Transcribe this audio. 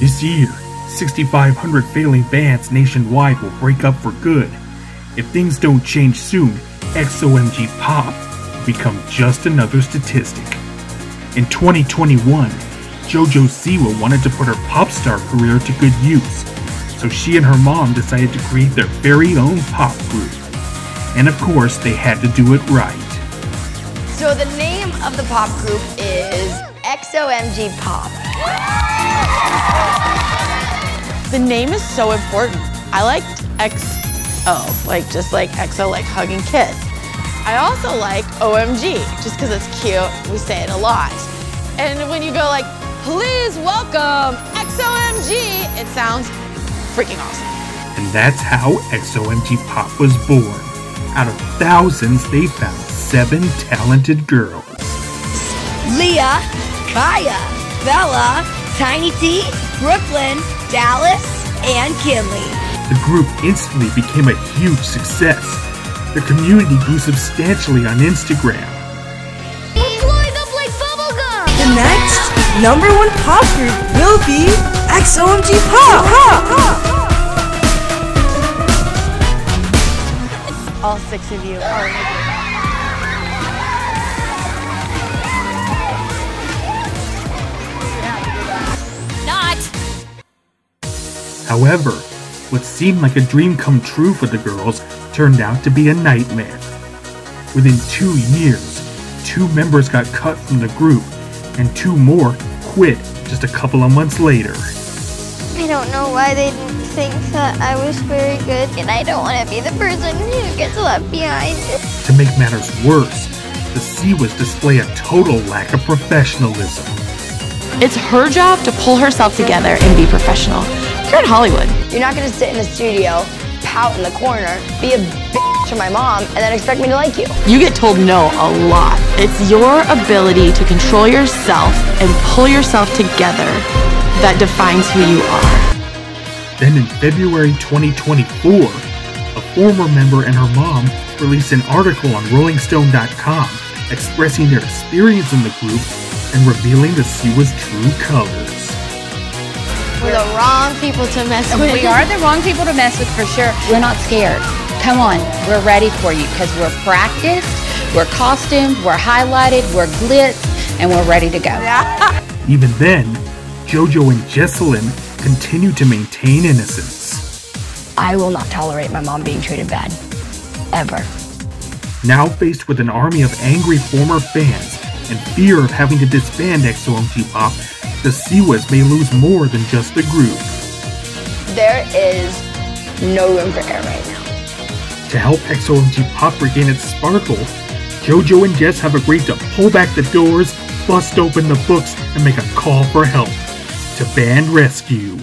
This year, 6,500 failing bands nationwide will break up for good. If things don't change soon, XOMG Pop will become just another statistic. In 2021, JoJo Siwa wanted to put her pop star career to good use, so she and her mom decided to create their very own pop group. And of course, they had to do it right. So the name of the pop group is XOMG Pop. The name is so important. I liked XO, like just like XO, like hug and kiss. I also like OMG, just because it's cute. We say it a lot. And when you go like, please welcome XOMG, it sounds freaking awesome. And that's how XOMG Pop was born. Out of thousands, they found seven talented girls. Leigha, Kiya, Bella, Tiny T, Brooklyn, Dallas, and Kinley. The group instantly became a huge success. Their community grew substantially on Instagram. The next number one pop group will be XOMG Pop. All six of you are However, what seemed like a dream come true for the girls turned out to be a nightmare. Within two years, two members got cut from the group, and two more quit just a couple of months later. I don't know why they didn't think that I was very good, and I don't want to be the person who gets left behind. To make matters worse, the Siwas display a total lack of professionalism. It's her job to pull herself together and be professional. You're in Hollywood. You're not gonna sit in the studio, pout in the corner, be a bitch to my mom, and then expect me to like you. You get told no a lot. It's your ability to control yourself and pull yourself together that defines who you are. Then in February 2024, a former member and her mom released an article on RollingStone.com expressing their experience in the group and revealing the Siwa's true colors. We're the wrong people to mess with. We are the wrong people to mess with for sure. We're not scared. Come on, we're ready for you because we're practiced, we're costumed, we're highlighted, we're glitz, and we're ready to go. Even then, JoJo and Jessalynn continue to maintain innocence. I will not tolerate my mom being treated bad. Ever. Now faced with an army of angry former fans and fear of having to disband XOMG Pop, the Siwas may lose more than just the group. There is no room for error right now. To help XOMG Pop regain its sparkle, JoJo and Jess have agreed to pull back the doors, bust open the books, and make a call for help to Band Rescue.